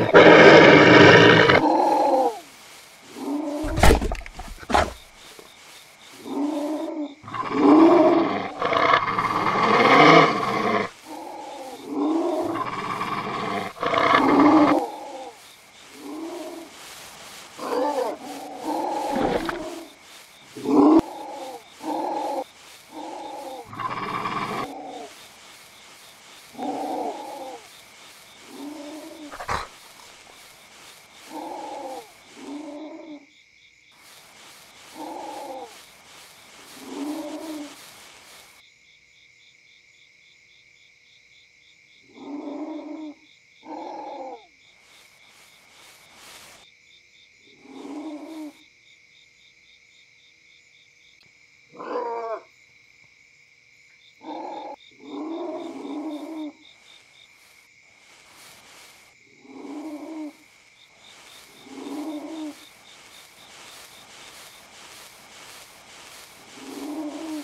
Thank you.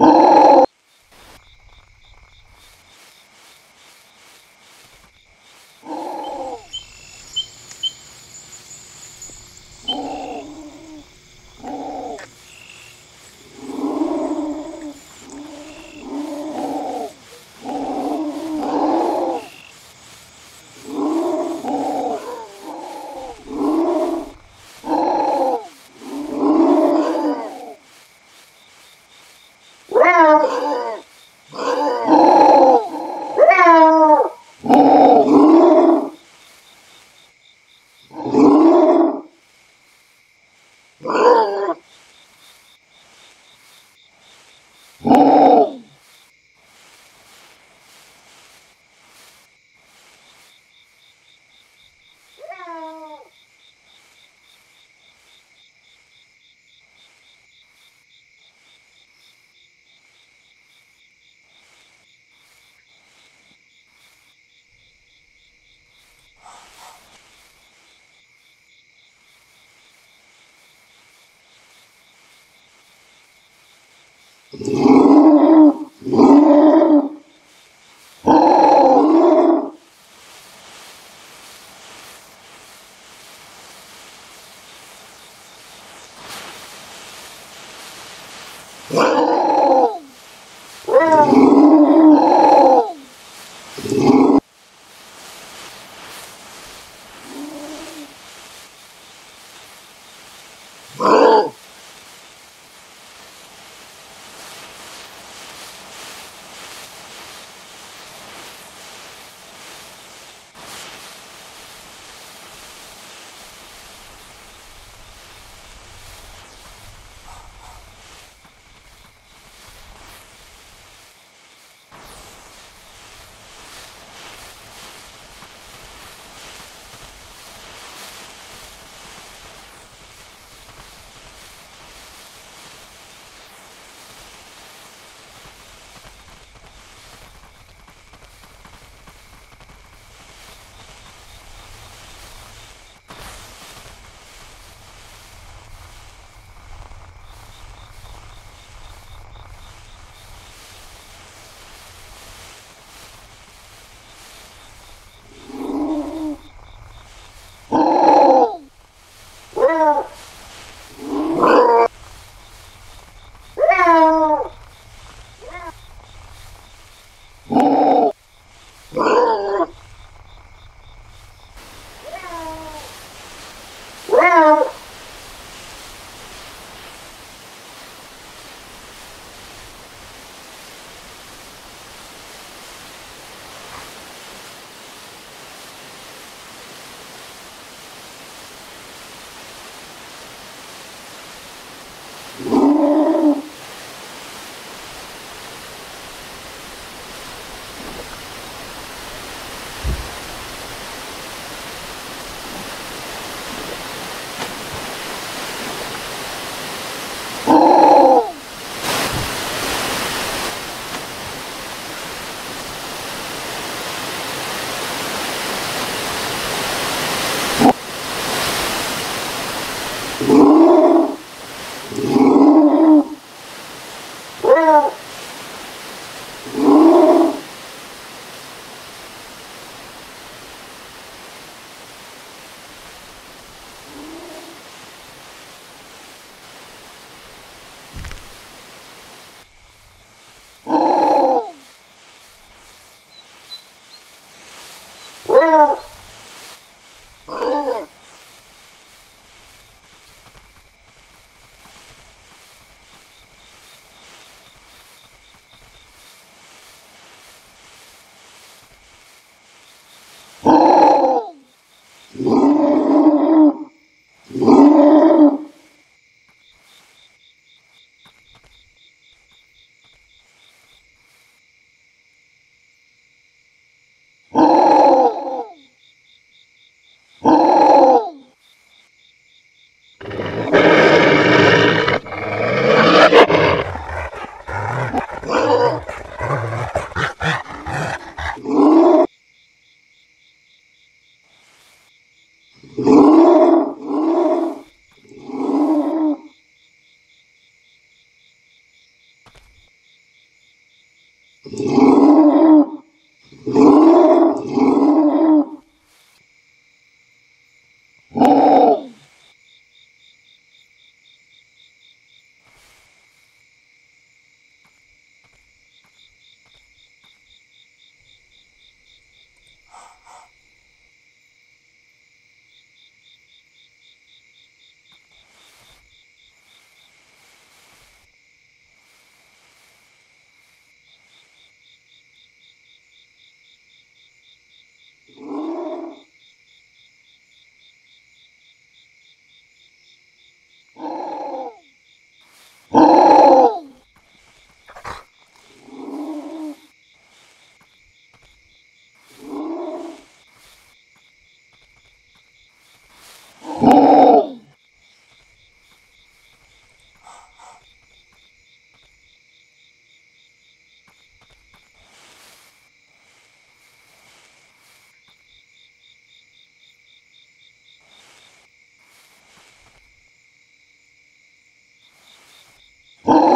oh! What? Oh!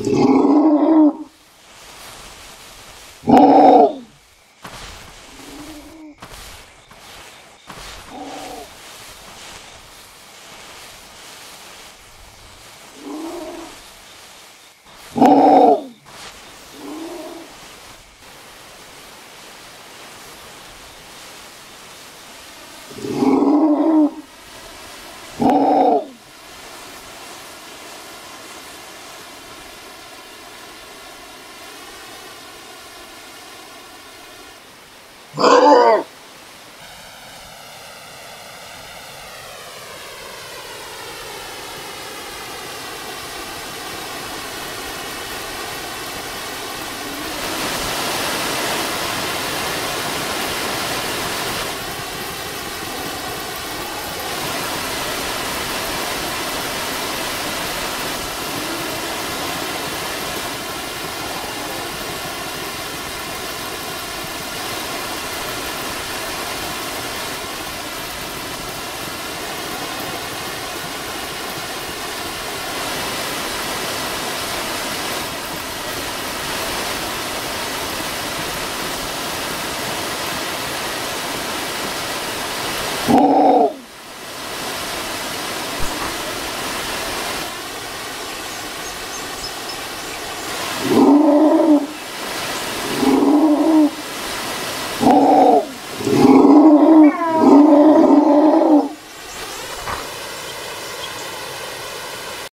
Música